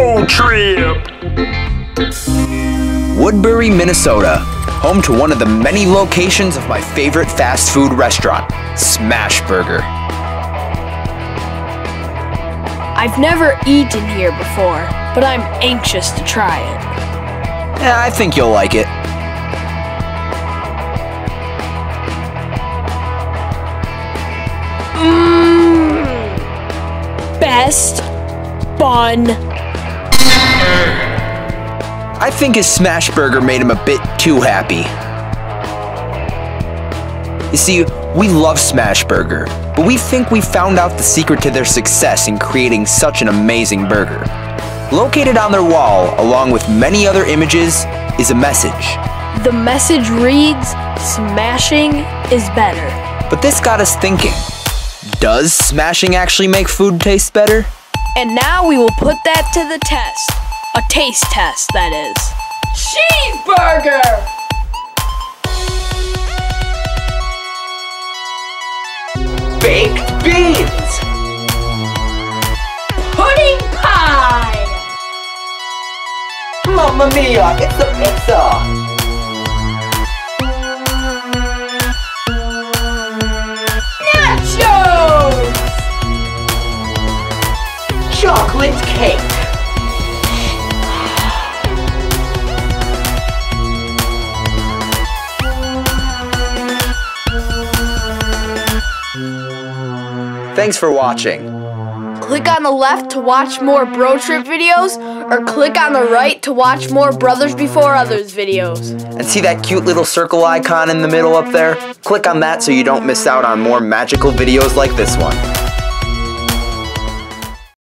road trip! Woodbury, Minnesota, home to one of the many locations of my favorite fast food restaurant, Smashburger. I've never eaten here before, but I'm anxious to try it. Yeah, I think you'll like it. Mmm. Best bun. I think his smash burger made him a bit too happy. You see, we love Smashburger, but we think we found out the secret to their success in creating such an amazing burger. Located on their wall, along with many other images, is a message. The message reads, smashing is better. But this got us thinking. Does smashing actually make food taste better? And now we will put that to the test. A taste test, that is. Cheeseburger! Baked beans! Pudding pie! Mamma mia, it's a pizza! Chocolate cake! Thanks for watching. Click on the left to watch more Bro Trip videos, or click on the right to watch more Brothers Before Others videos. And see that cute little circle icon in the middle up there? Click on that so you don't miss out on more magical videos like this one.